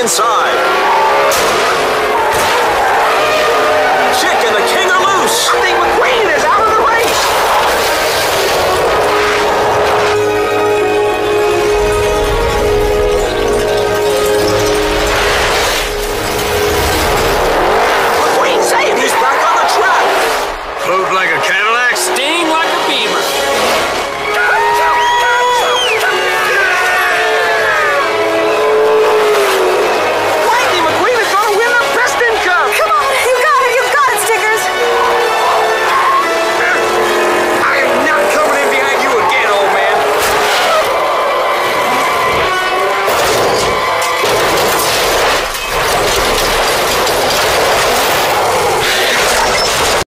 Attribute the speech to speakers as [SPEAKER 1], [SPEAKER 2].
[SPEAKER 1] inside.